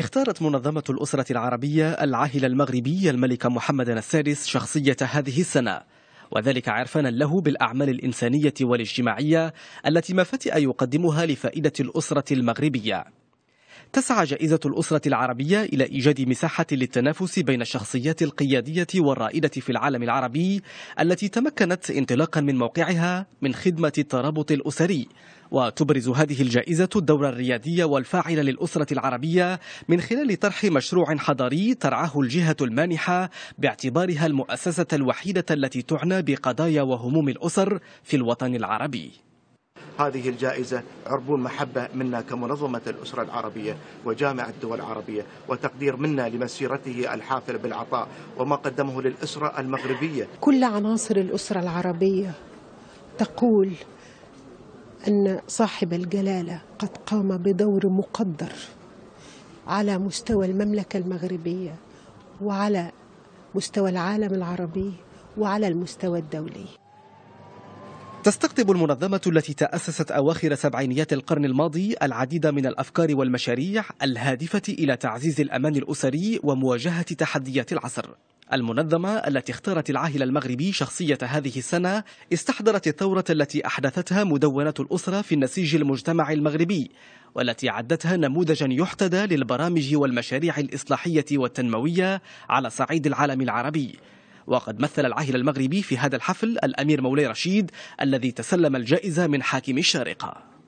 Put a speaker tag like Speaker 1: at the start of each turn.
Speaker 1: اختارت منظمة الأسرة العربية العاهل المغربي الملك محمد السادس شخصية هذه السنة وذلك عرفانا له بالأعمال الإنسانية والاجتماعية التي ما فتئ يقدمها لفائدة الأسرة المغربية. تسعى جائزة الأسرة العربية إلى إيجاد مساحة للتنافس بين الشخصيات القيادية والرائدة في العالم العربي التي تمكنت انطلاقا من موقعها من خدمة الترابط الأسري. وتبرز هذه الجائزة الدور الريادي والفاعل للأسرة العربية من خلال طرح مشروع حضاري ترعاه الجهة المانحة باعتبارها المؤسسة الوحيدة التي تعنى بقضايا وهموم الأسر في الوطن العربي.
Speaker 2: هذه الجائزة عربون محبة منا كمنظمة الأسرة العربية وجامعة الدول العربية وتقدير منا لمسيرته الحافلة بالعطاء وما قدمه للأسرة المغربية.
Speaker 3: كل عناصر الأسرة العربية تقول أن صاحب الجلالة قد قام بدور مقدر على مستوى المملكة المغربية وعلى مستوى العالم العربي وعلى المستوى الدولي.
Speaker 1: تستقطب المنظمة التي تأسست أواخر سبعينيات القرن الماضي العديد من الأفكار والمشاريع الهادفة إلى تعزيز الأمان الأسري ومواجهة تحديات العصر. المنظمة التي اختارت العاهل المغربي شخصية هذه السنة استحضرت الثورة التي أحدثتها مدونة الأسرة في النسيج المجتمع المغربي والتي عدتها نموذجا يحتذى للبرامج والمشاريع الإصلاحية والتنموية على صعيد العالم العربي. وقد مثل العاهل المغربي في هذا الحفل الأمير مولاي رشيد الذي تسلم الجائزة من حاكم الشارقة.